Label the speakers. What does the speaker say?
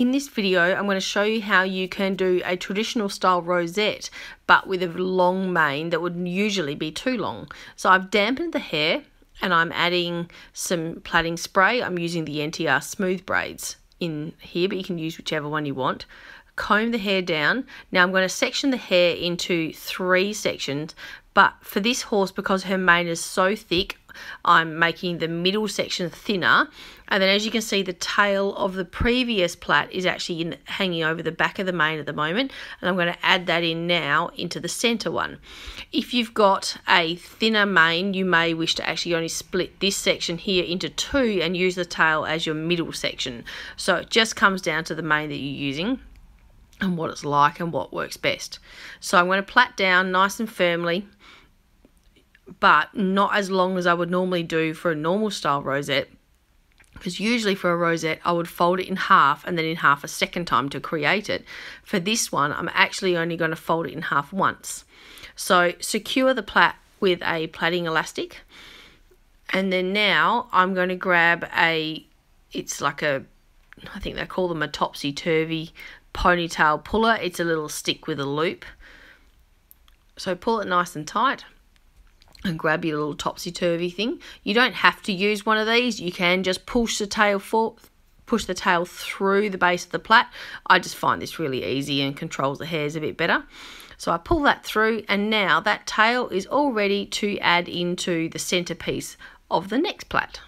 Speaker 1: In this video, I'm going to show you how you can do a traditional style rosette, but with a long mane that would usually be too long. So I've dampened the hair and I'm adding some plaiting spray. I'm using the NTR smooth braids in here, but you can use whichever one you want. Comb the hair down. Now I'm going to section the hair into three sections, but for this horse, because her mane is so thick, I'm making the middle section thinner and then as you can see the tail of the previous plait is actually in, hanging over the back of the mane at the moment and I'm going to add that in now into the center one. If you've got a thinner mane you may wish to actually only split this section here into two and use the tail as your middle section. So it just comes down to the mane that you're using and what it's like and what works best. So I'm going to plait down nice and firmly but not as long as I would normally do for a normal style rosette because usually for a rosette I would fold it in half and then in half a second time to create it. For this one I'm actually only going to fold it in half once. So secure the plait with a plaiting elastic and then now I'm going to grab a, it's like a, I think they call them a topsy-turvy ponytail puller. It's a little stick with a loop. So pull it nice and tight and grab your little topsy-turvy thing. You don't have to use one of these. You can just push the tail for push the tail through the base of the plait. I just find this really easy and controls the hairs a bit better. So I pull that through and now that tail is all ready to add into the centerpiece of the next plait.